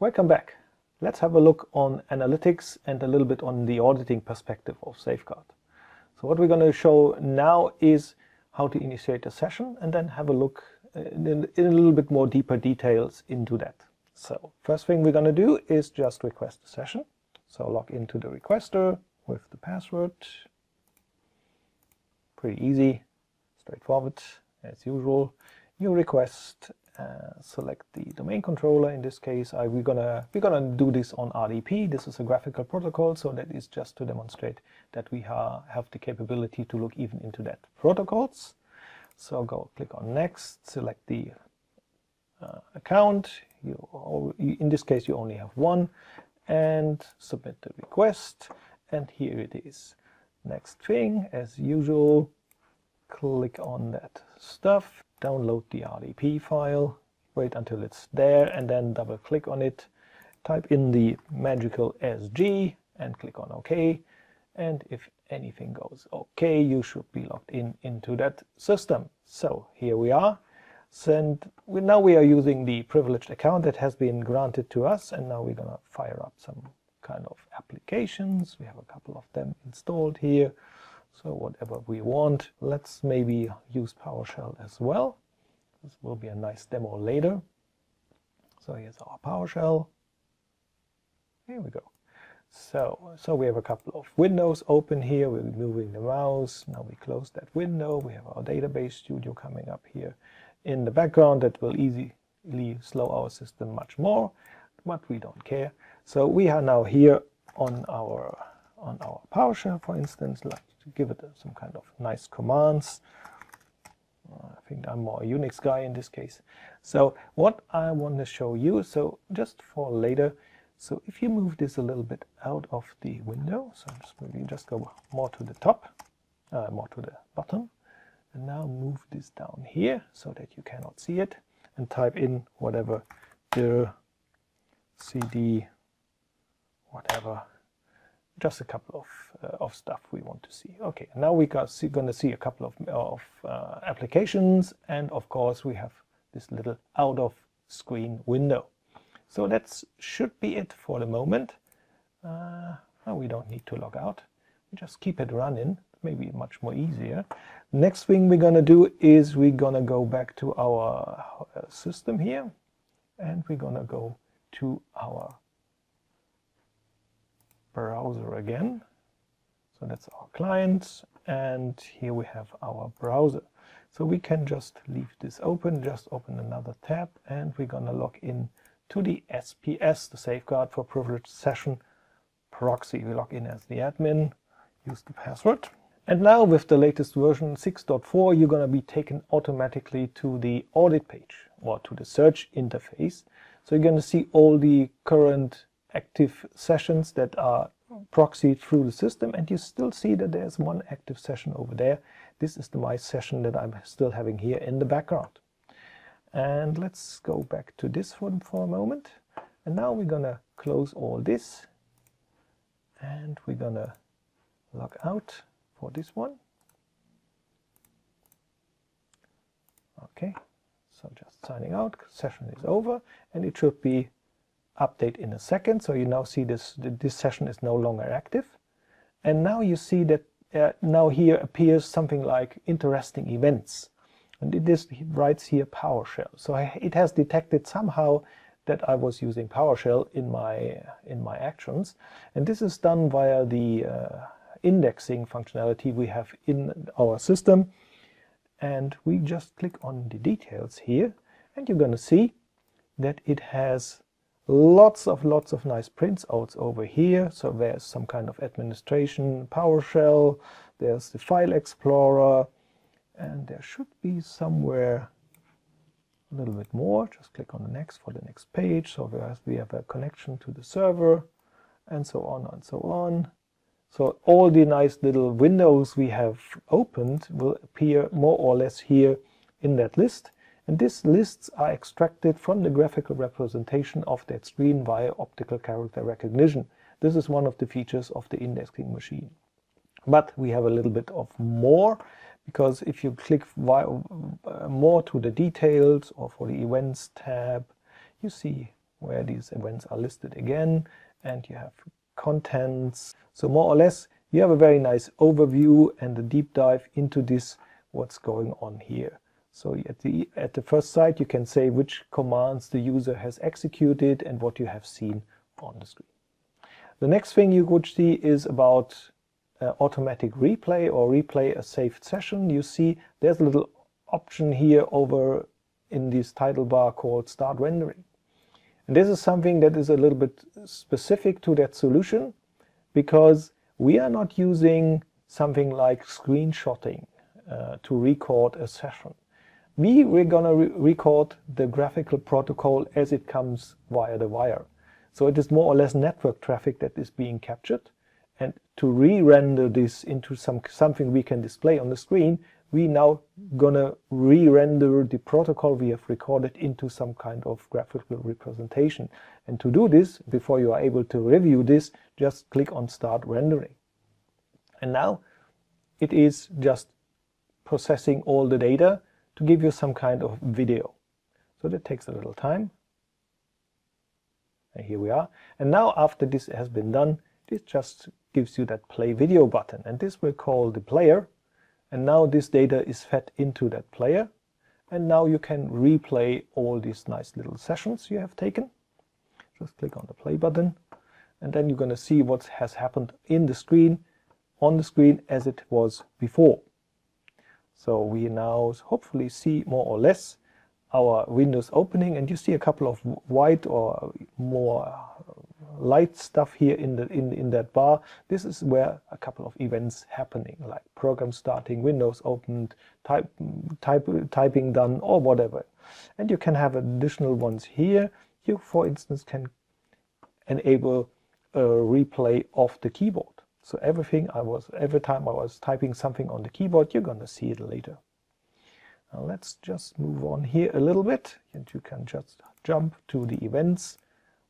Welcome back. Let's have a look on analytics and a little bit on the auditing perspective of Safeguard. So what we're going to show now is how to initiate a session and then have a look uh, in, in a little bit more deeper details into that. So first thing we're going to do is just request a session. So log into the requester with the password. Pretty easy, straightforward as usual. You request uh, select the domain controller. In this case, I, we're gonna we're gonna do this on RDP. This is a graphical protocol, so that is just to demonstrate that we ha have the capability to look even into that protocols. So go click on next, select the uh, account. You in this case you only have one, and submit the request. And here it is. Next thing, as usual, click on that stuff download the RDP file, wait until it's there, and then double click on it, type in the magical SG, and click on OK. And if anything goes OK, you should be logged in into that system. So here we are. And now we are using the privileged account that has been granted to us, and now we're going to fire up some kind of applications. We have a couple of them installed here. So whatever we want, let's maybe use PowerShell as well. This will be a nice demo later. So here's our PowerShell. Here we go. So, so we have a couple of windows open here. We're moving the mouse. Now we close that window. We have our database studio coming up here in the background. That will easily slow our system much more, but we don't care. So we are now here on our on our PowerShell, for instance, like give it some kind of nice commands. I think I'm more a Unix guy in this case. So what I want to show you, so just for later, so if you move this a little bit out of the window, so just maybe just go more to the top, uh, more to the bottom, and now move this down here so that you cannot see it, and type in whatever the cd whatever just a couple of, uh, of stuff we want to see. Okay, now we are going to see a couple of, of uh, applications, and of course we have this little out of screen window. So that should be it for the moment. Uh, well, we don't need to log out. We just keep it running, maybe much more easier. Next thing we're going to do is we're going to go back to our uh, system here, and we're going to go to our browser again. So that's our client, and here we have our browser. So we can just leave this open, just open another tab, and we're going to log in to the SPS, the Safeguard for Privileged Session proxy. We log in as the admin, use the password. And now with the latest version 6.4, you're going to be taken automatically to the audit page or to the search interface. So you're going to see all the current active sessions that are proxied through the system and you still see that there's one active session over there. This is the my session that I'm still having here in the background. And let's go back to this one for a moment. And now we're gonna close all this and we're gonna log out for this one. Okay, so just signing out, session is over and it should be update in a second. So you now see this, this session is no longer active. And now you see that uh, now here appears something like interesting events. And it is writes here PowerShell. So I, it has detected somehow that I was using PowerShell in my in my actions. And this is done via the uh, indexing functionality we have in our system. And we just click on the details here, and you're going to see that it has lots of lots of nice prints outs over here. So there's some kind of administration PowerShell, there's the file explorer, and there should be somewhere a little bit more. Just click on the next for the next page. So we have a connection to the server and so on and so on. So all the nice little windows we have opened will appear more or less here in that list. And these lists are extracted from the graphical representation of that screen via optical character recognition. This is one of the features of the indexing machine. But we have a little bit of more, because if you click uh, more to the details or for the events tab, you see where these events are listed again, and you have contents. So more or less, you have a very nice overview and a deep dive into this, what's going on here. So at the, at the first sight, you can say which commands the user has executed and what you have seen on the screen. The next thing you could see is about uh, automatic replay or replay a saved session. You see there's a little option here over in this title bar called start rendering. And this is something that is a little bit specific to that solution because we are not using something like screenshotting uh, to record a session. We, we're going to re record the graphical protocol as it comes via the wire. So it is more or less network traffic that is being captured. And to re-render this into some something we can display on the screen, we now gonna re-render the protocol we have recorded into some kind of graphical representation. And to do this, before you are able to review this, just click on Start Rendering. And now it is just processing all the data to give you some kind of video. So that takes a little time. And here we are. And now after this has been done, this just gives you that play video button. And this will call the player and now this data is fed into that player. And now you can replay all these nice little sessions you have taken. Just click on the play button. And then you're going to see what has happened in the screen, on the screen as it was before. So we now hopefully see more or less our windows opening and you see a couple of white or more uh, light stuff here in, the, in, in that bar, this is where a couple of events happening, like program starting, windows opened, type, type, typing done, or whatever. And you can have additional ones here. You, for instance, can enable a replay of the keyboard. So everything I was, every time I was typing something on the keyboard, you're going to see it later. Now let's just move on here a little bit, and you can just jump to the events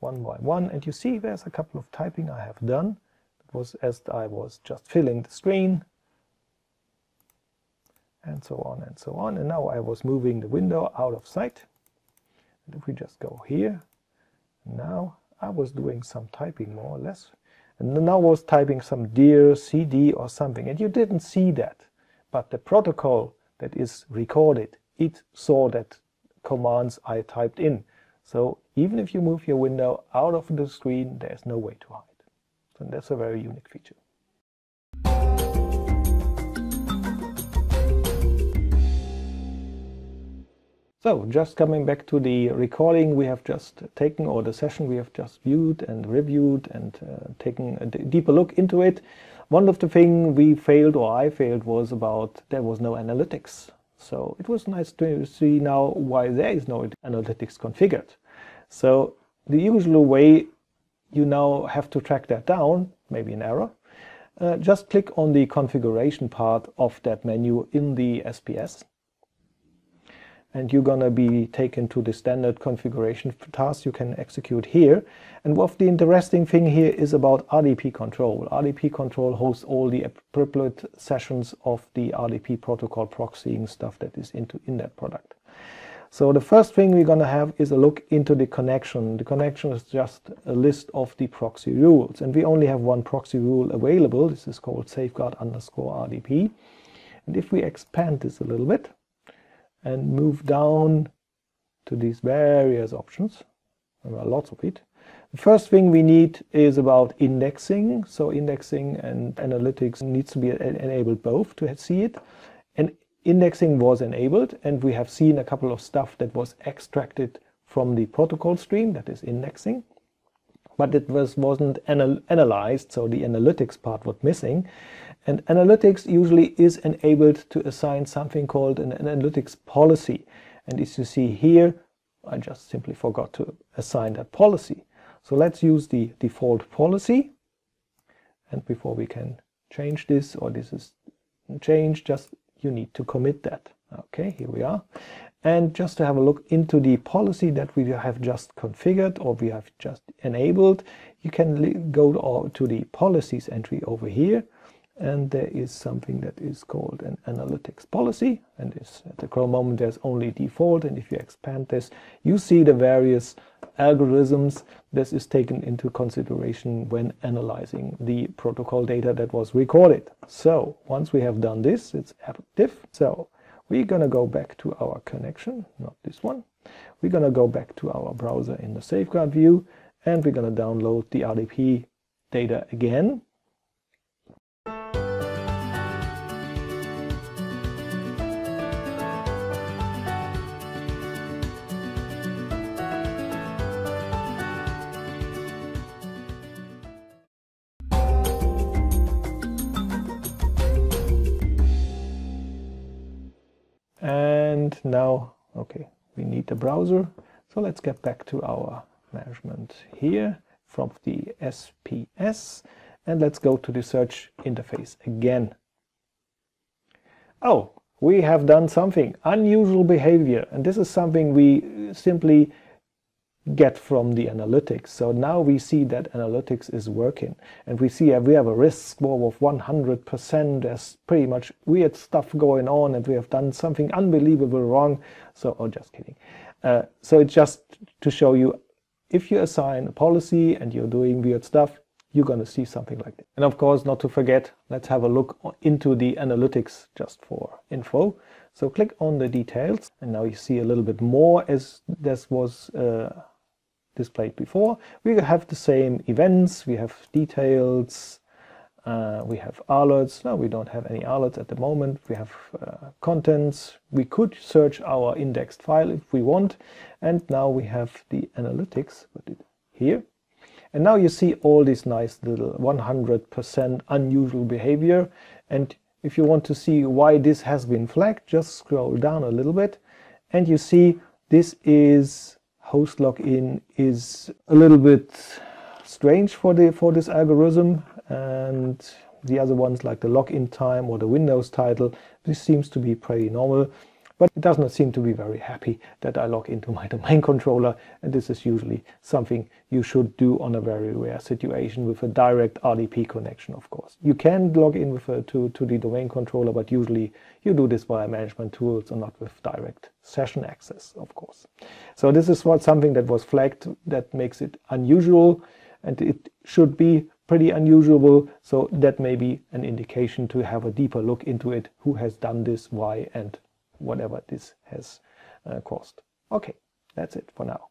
one by one. And you see there's a couple of typing I have done. It was as I was just filling the screen and so on and so on. And now I was moving the window out of sight. And if we just go here, now I was doing some typing more or less. And now I was typing some dir cd or something. And you didn't see that. But the protocol that is recorded, it saw that commands I typed in. So even if you move your window out of the screen, there's no way to hide. So that's a very unique feature. So just coming back to the recording we have just taken or the session we have just viewed and reviewed and uh, taken a deeper look into it. One of the things we failed or I failed was about there was no analytics. So it was nice to see now why there is no analytics configured. So the usual way you now have to track that down, maybe an error, uh, just click on the configuration part of that menu in the SPS and you're going to be taken to the standard configuration task you can execute here. And what the interesting thing here is about RDP control. RDP control hosts all the appropriate sessions of the RDP protocol proxying stuff that is into in that product. So the first thing we're going to have is a look into the connection. The connection is just a list of the proxy rules. And we only have one proxy rule available. This is called safeguard underscore RDP. And if we expand this a little bit, and move down to these various options. There are lots of it. The first thing we need is about indexing. So indexing and analytics needs to be enabled both to see it. And indexing was enabled and we have seen a couple of stuff that was extracted from the protocol stream, that is indexing. But it was, wasn't anal analyzed, so the analytics part was missing. And analytics usually is enabled to assign something called an analytics policy. And as you see here, I just simply forgot to assign that policy. So let's use the default policy. And before we can change this, or this is changed, just you need to commit that. Okay, here we are. And just to have a look into the policy that we have just configured or we have just enabled, you can go to the policies entry over here and there is something that is called an analytics policy. And at the current moment there's only default. And if you expand this you see the various algorithms. This is taken into consideration when analyzing the protocol data that was recorded. So once we have done this it's active so we're going to go back to our connection not this one. We're going to go back to our browser in the safeguard view. And we're going to download the RDP data again now. Okay we need the browser. So let's get back to our management here from the SPS and let's go to the search interface again. Oh we have done something unusual behavior. And this is something we simply get from the analytics. So now we see that analytics is working and we see we have a risk score of 100%. There's pretty much weird stuff going on and we have done something unbelievable wrong. So, oh, just kidding. Uh, so it's just to show you if you assign a policy and you're doing weird stuff, you're going to see something like that. And of course, not to forget, let's have a look into the analytics just for info. So click on the details and now you see a little bit more as this was uh, displayed before. We have the same events, we have details, uh, we have alerts. No, we don't have any alerts at the moment. We have uh, contents. We could search our indexed file if we want. And now we have the analytics, put it here. And now you see all these nice little 100% unusual behavior. And if you want to see why this has been flagged, just scroll down a little bit and you see this is host login is a little bit strange for the for this algorithm and the other ones like the login time or the Windows title this seems to be pretty normal but it does not seem to be very happy that I log into my domain controller and this is usually something you should do on a very rare situation with a direct RDP connection of course. You can log in with a, to, to the domain controller but usually you do this via management tools and not with direct session access of course. So this is what something that was flagged that makes it unusual and it should be pretty unusual so that may be an indication to have a deeper look into it who has done this why and whatever this has uh, caused. Okay, that's it for now.